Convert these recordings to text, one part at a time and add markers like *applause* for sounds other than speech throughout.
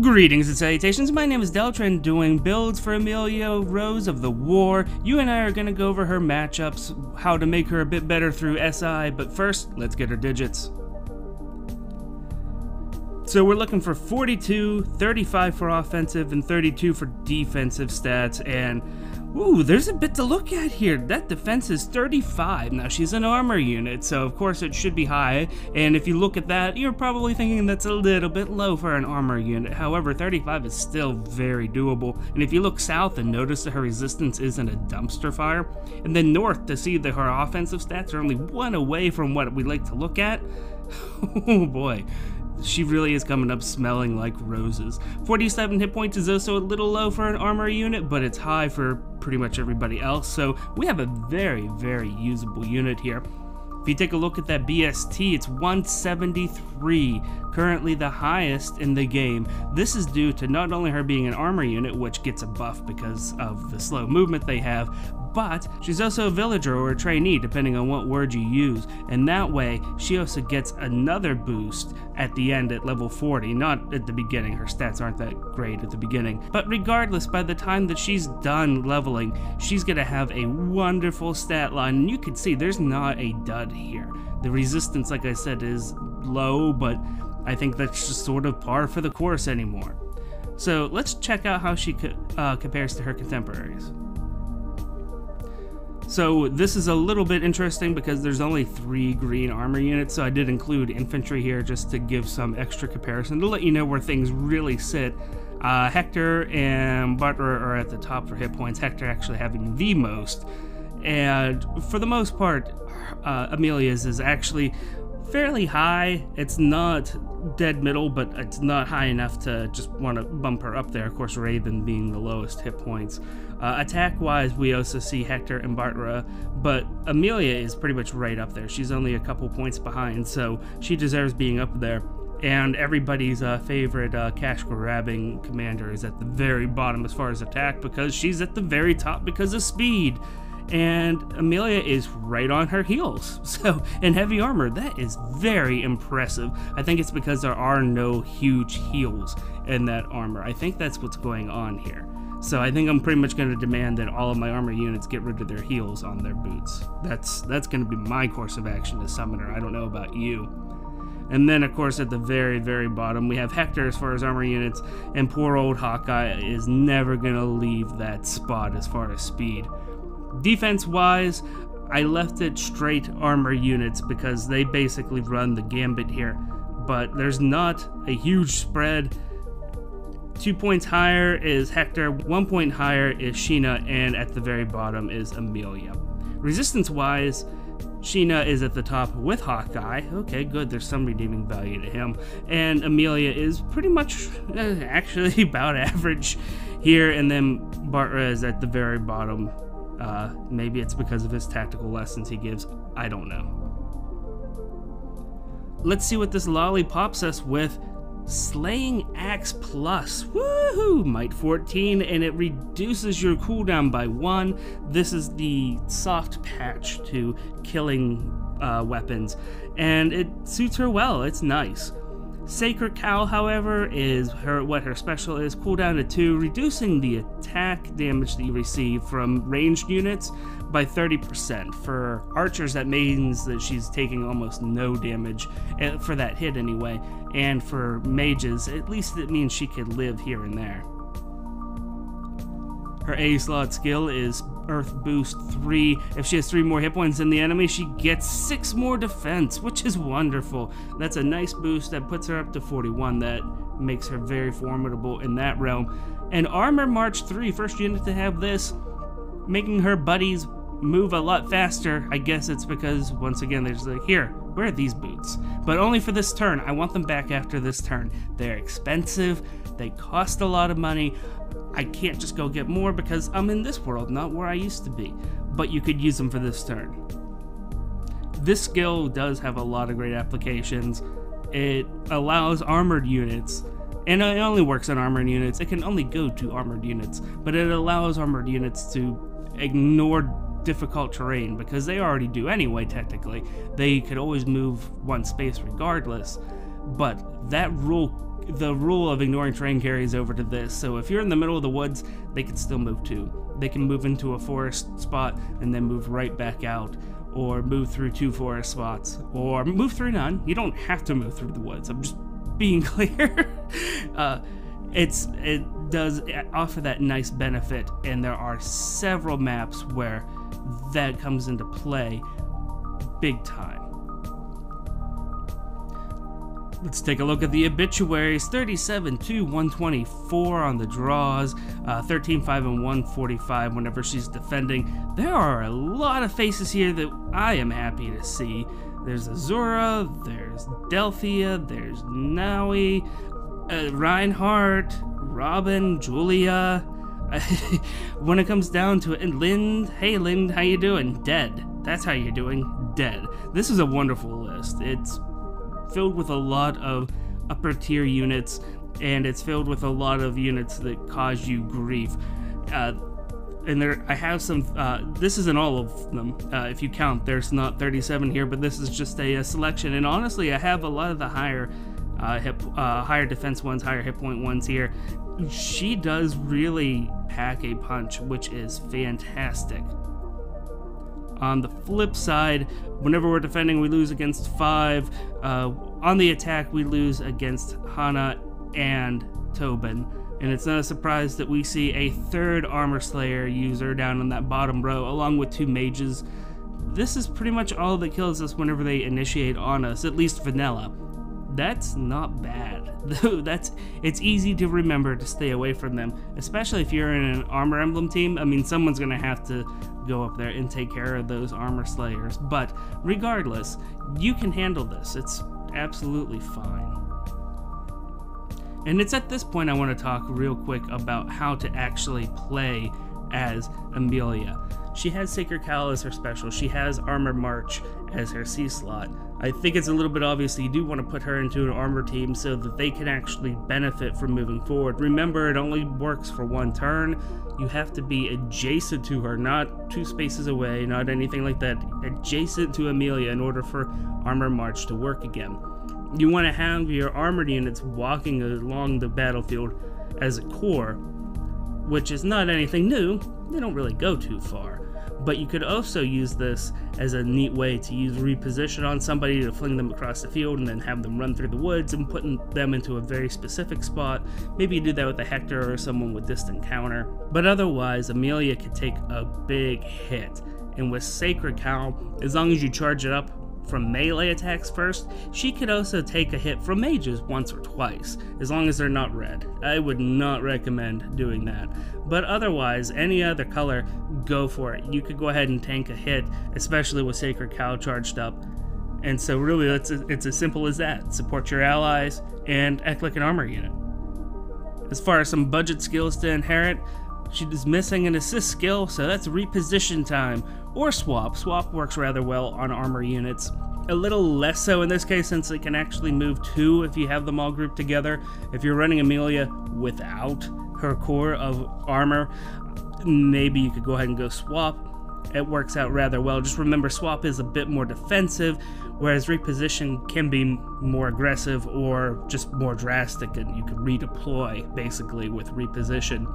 Greetings and salutations, my name is Deltran doing builds for Amelia Rose of the War. You and I are going to go over her matchups, how to make her a bit better through SI, but first, let's get her digits. So we're looking for 42, 35 for offensive, and 32 for defensive stats, and Ooh, there's a bit to look at here. That defense is 35. Now, she's an armor unit, so of course it should be high. And if you look at that, you're probably thinking that's a little bit low for an armor unit. However, 35 is still very doable. And if you look south and notice that her resistance isn't a dumpster fire, and then north to see that her offensive stats are only one away from what we like to look at, *laughs* oh boy she really is coming up smelling like roses. 47 hit points is also a little low for an armor unit, but it's high for pretty much everybody else, so we have a very, very usable unit here. If you take a look at that BST, it's 173, currently the highest in the game. This is due to not only her being an armor unit, which gets a buff because of the slow movement they have, but she's also a villager or a trainee, depending on what word you use, and that way she also gets another boost at the end at level 40, not at the beginning, her stats aren't that great at the beginning. But regardless, by the time that she's done leveling, she's gonna have a wonderful stat line, and you can see there's not a dud here. The resistance, like I said, is low, but I think that's just sort of par for the course anymore. So let's check out how she uh, compares to her contemporaries. So this is a little bit interesting because there's only three green armor units, so I did include infantry here just to give some extra comparison to let you know where things really sit. Uh, Hector and Bartre are at the top for hit points, Hector actually having the most. And for the most part, uh, Amelia's is actually fairly high. It's not dead middle, but it's not high enough to just want to bump her up there. Of course, Raven being the lowest hit points. Uh, attack wise, we also see Hector and Bartre, but Amelia is pretty much right up there. She's only a couple points behind, so she deserves being up there. And everybody's uh, favorite uh, cash grabbing commander is at the very bottom as far as attack because she's at the very top because of speed and Amelia is right on her heels. *laughs* So, in heavy armor, that is very impressive. I think it's because there are no huge heels in that armor. I think that's what's going on here. So I think I'm pretty much going to demand that all of my armor units get rid of their heels on their boots. That's that's going to be my course of action as summoner. I don't know about you. And then, of course, at the very, very bottom, we have Hector as far as armor units, and poor old Hawkeye is never going to leave that spot as far as speed. Defense wise, I left it straight armor units because they basically run the gambit here. But there's not a huge spread. Two points higher is Hector, one point higher is Sheena, and at the very bottom is Amelia. Resistance wise, Sheena is at the top with Hawkeye. Okay, good. There's some redeeming value to him. And Amelia is pretty much *laughs* actually *laughs* about average here. And then Bartre is at the very bottom uh, maybe it's because of his tactical lessons he gives. I don't know. Let's see what this lolly pops us with. Slaying Axe Plus. Woohoo! Might 14, and it reduces your cooldown by 1. This is the soft patch to killing uh, weapons, and it suits her well. It's nice. Sacred Cowl, however, is her what her special is, cooldown to 2, reducing the attack damage that you receive from ranged units by 30%. For archers, that means that she's taking almost no damage, eh, for that hit anyway, and for mages, at least it means she could live here and there. Her A slot skill is Earth Boost 3. If she has 3 more hit points than the enemy, she gets 6 more defense, which is wonderful. That's a nice boost that puts her up to 41. That makes her very formidable in that realm. And Armor March 3, first unit to have this, making her buddies move a lot faster. I guess it's because, once again, there's like, here, wear these boots. But only for this turn. I want them back after this turn. They're expensive, they cost a lot of money. I can't just go get more because I'm in this world, not where I used to be. But you could use them for this turn. This skill does have a lot of great applications. It allows armored units, and it only works on armored units. It can only go to armored units, but it allows armored units to ignore difficult terrain because they already do anyway, technically. They could always move one space regardless. But that rule the rule of ignoring terrain carries over to this. So if you're in the middle of the woods, they can still move too. They can move into a forest spot and then move right back out, or move through two forest spots, or move through none. You don't have to move through the woods. I'm just being *laughs* clear. uh, it's it does offer that nice benefit, and there are several maps where that comes into play big time. Let's take a look at the obituaries 37 to 124 on the draws, uh, 13 5 and 145 whenever she's defending. There are a lot of faces here that I am happy to see. There's Azura, there's Delthea, there's Nowi, uh, Reinhardt, Robin, Julia. *laughs* when it comes down to it, and Linde, hey Linde, how you doing? Dead. That's how you're doing. Dead. This is a wonderful list. It's filled with a lot of upper tier units, and it's filled with a lot of units that cause you grief. Uh, and there, I have some. Uh, this isn't all of them. Uh, if you count, there's not 37 here, but this is just a, a selection. And honestly, I have a lot of the higher uh, hip, uh, higher defense ones, higher hit point ones here. She does really pack a punch, which is fantastic. On the flip side, whenever we're defending, we lose against five. Uh, on the attack, we lose against Hana and Tobin. And it's not a surprise that we see a third Armor Slayer user down in that bottom row, along with two mages. This is pretty much all that kills us whenever they initiate on us, at least vanilla. That's not bad. *laughs* Though that's it's easy to remember to stay away from them, especially if you're in an armor emblem team. I mean, someone's gonna have to go up there and take care of those armor slayers. But regardless, you can handle this. It's absolutely fine. And it's at this point I want to talk real quick about how to actually play as Amelia. She has Sacred Cowl as her special, she has Armor March as her C slot. I think it's a little bit obvious that you do want to put her into an armor team so that they can actually benefit from moving forward. Remember, it only works for one turn. You have to be adjacent to her, not two spaces away, not anything like that. Adjacent to Amelia in order for Armor March to work again. You want to have your armored units walking along the battlefield as a core, which is not anything new. They don't really go too far. But you could also use this as a neat way to use reposition on somebody to fling them across the field and then have them run through the woods and putting them into a very specific spot. Maybe you do that with a Hector or someone with distant counter. But otherwise, Amelia could take a big hit. And with Sacred Cowl, as long as you charge it up from melee attacks first, she could also take a hit from mages once or twice, as long as they're not red. I would not recommend doing that. But otherwise, any other color, go for it. You could go ahead and tank a hit, especially with Sacred Cowl charged up. And so really, it's, it's as simple as that. Support your allies and act like an armor unit. As far as some budget skills to inherit, she is missing an assist skill, so that's reposition time, or swap. Swap works rather well on armor units. A little less so in this case since it can actually move two if you have them all grouped together. If you're running Amelia without her core of armor, maybe you could go ahead and go swap. It works out rather well. Just remember, swap is a bit more defensive, whereas reposition can be more aggressive or just more drastic, and you can redeploy basically with reposition.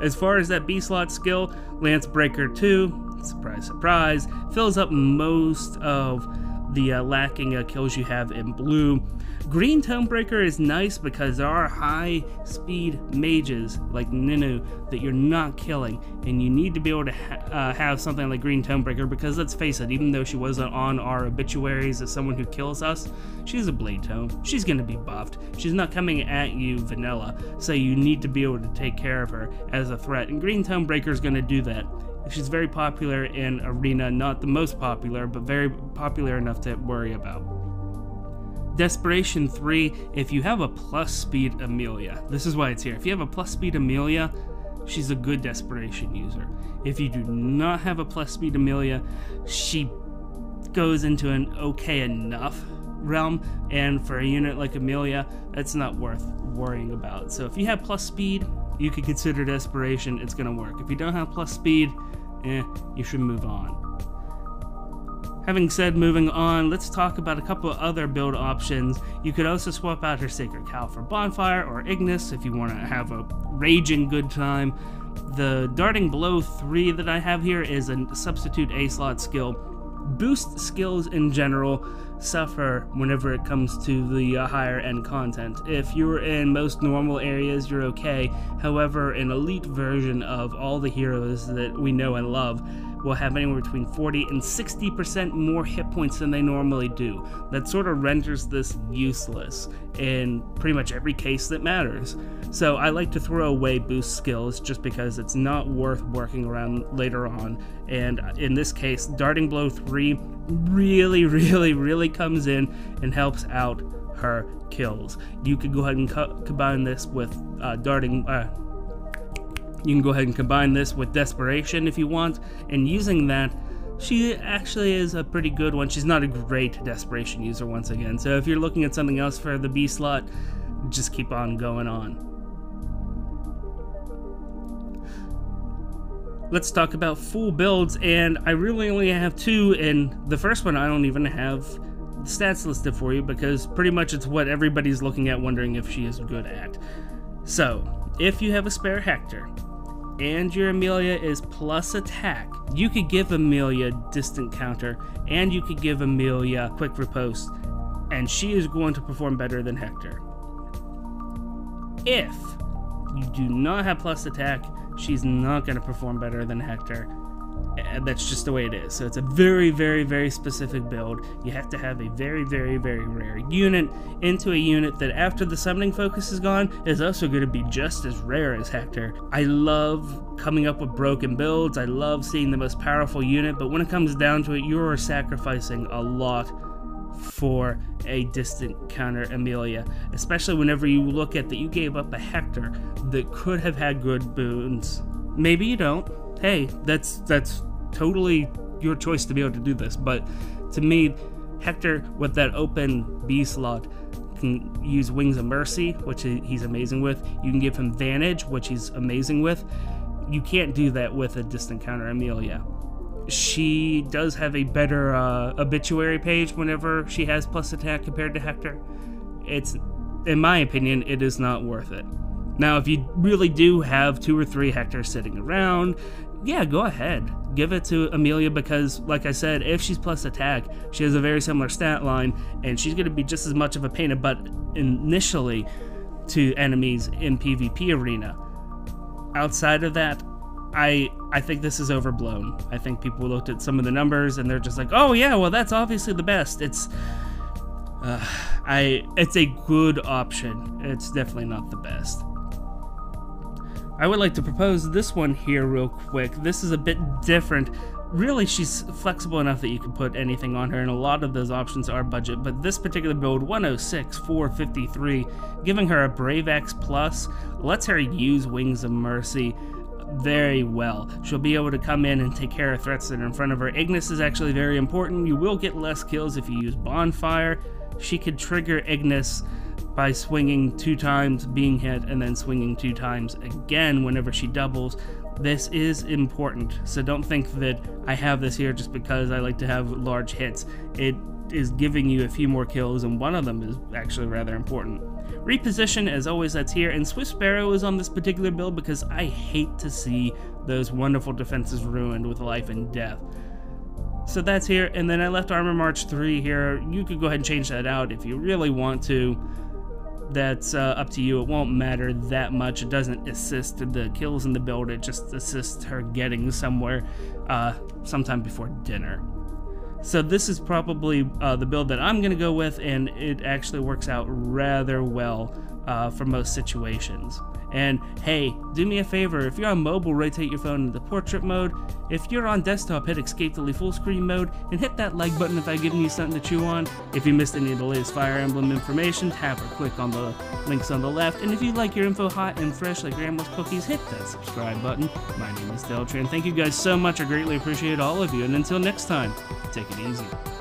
As far as that B slot skill, Lance Breaker 2, surprise, surprise, fills up most of the uh, lacking uh, kills you have in blue. Green Tomebreaker is nice because there are high speed mages like Nino that you're not killing, and you need to be able to ha uh, have something like Green Tomebreaker because let's face it, even though she wasn't on our obituaries as someone who kills us, she's a Blade Tome. She's going to be buffed. She's not coming at you vanilla, so you need to be able to take care of her as a threat, and Green Tomebreaker is going to do that. She's very popular in Arena, not the most popular, but very popular enough to worry about. Desperation 3, if you have a plus speed Amelia, this is why it's here. If you have a plus speed Amelia, she's a good Desperation user. If you do not have a plus speed Amelia, she goes into an okay enough realm, and for a unit like Amelia, that's not worth worrying about. So if you have plus speed, you could consider Desperation, it's going to work. If you don't have plus speed, eh, you should move on. Having said moving on, let's talk about a couple other build options. You could also swap out her Sacred Cowl for Bonfire or Ignis if you want to have a raging good time. The Darting Blow 3 that I have here is a substitute A slot skill. Boost skills in general suffer whenever it comes to the uh, higher end content. If you're in most normal areas, you're okay. However, an elite version of all the heroes that we know and love will have anywhere between 40 and 60% more hit points than they normally do. That sort of renders this useless in pretty much every case that matters. So I like to throw away boost skills just because it's not worth working around later on. And in this case, Darting Blow 3 really, *laughs* really, really comes in and helps out her kills. You could go ahead and co combine this with uh, Darting. Uh, you can go ahead and combine this with Desperation if you want, and using that, she actually is a pretty good one. She's not a great Desperation user once again, so if you're looking at something else for the B slot, just keep on going on. Let's talk about full builds, and I really only have two, and the first one I don't even have stats listed for you because pretty much it's what everybody's looking at wondering if she is good at. So, if you have a spare Hector, and your Amelia is plus attack, you could give Amelia distant counter and you could give Amelia quick riposte, and she is going to perform better than Hector. If you do not have plus attack, she's not going to perform better than Hector that's just the way it is. So it's a very, very, very specific build. You have to have a very, very, very rare unit into a unit that after the summoning focus is gone is also going to be just as rare as Hector. I love coming up with broken builds. I love seeing the most powerful unit, but when it comes down to it, you're sacrificing a lot for a distant counter Amelia, especially whenever you look at that you gave up a Hector that could have had good boons. Maybe you don't hey, that's that's totally your choice to be able to do this. But to me, Hector with that open B slot can use Wings of Mercy, which he's amazing with. You can give him Vantage, which he's amazing with. You can't do that with a distant counter Amelia. She does have a better uh, obituary page whenever she has plus attack compared to Hector. It's, in my opinion, it is not worth it. Now, if you really do have two or three Hectors sitting around, yeah, go ahead. Give it to Amelia because, like I said, if she's plus attack, she has a very similar stat line, and she's going to be just as much of a pain in the butt initially to enemies in PvP arena. Outside of that, I I think this is overblown. I think people looked at some of the numbers and they're just like, oh yeah, well that's obviously the best. It's uh, I it's a good option. It's definitely not the best. I would like to propose this one here real quick. This is a bit different. Really, she's flexible enough that you can put anything on her, and a lot of those options are budget, but this particular build, 106, 453, giving her a Brave Axe Plus, lets her use Wings of Mercy very well. She'll be able to come in and take care of threats that are in front of her. Ignis is actually very important. You will get less kills if you use Bonfire. She could trigger Ignis by swinging two times, being hit, and then swinging two times again whenever she doubles. This is important, so don't think that I have this here just because I like to have large hits. It is giving you a few more kills, and one of them is actually rather important. Reposition, as always, that's here, and Swift Sparrow is on this particular build because I hate to see those wonderful defenses ruined with life and death. So that's here, and then I left Armor March 3 here. You could go ahead and change that out if you really want to that's uh, up to you. It won't matter that much. It doesn't assist the kills in the build. It just assists her getting somewhere uh, sometime before dinner. So this is probably uh, the build that I'm going to go with, and it actually works out rather well uh, for most situations. And hey, do me a favor, if you're on mobile, rotate your phone into portrait mode. If you're on desktop, hit escape to leave full screen mode, and hit that like button if I've given you something to chew on. If you missed any of the latest Fire Emblem information, tap or click on the links on the left. And if you like your info hot and fresh like Grandma's cookies, hit that subscribe button. My name is Deltran. Thank you guys so much. I greatly appreciate all of you. And until next time, take it easy.